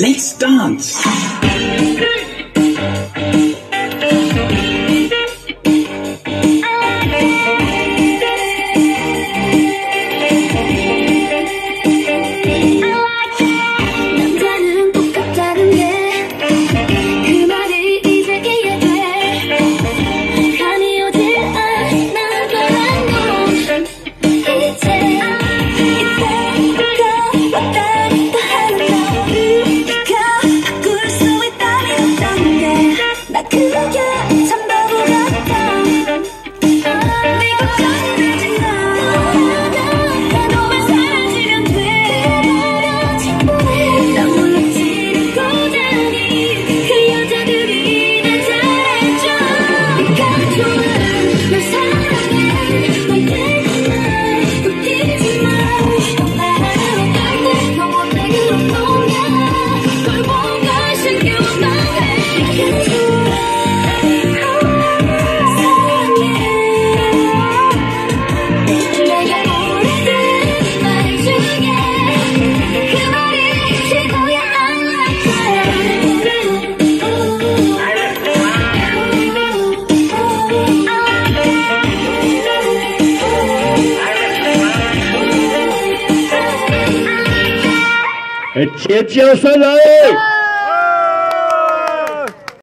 Let's dance. Yeah. can 结交上来。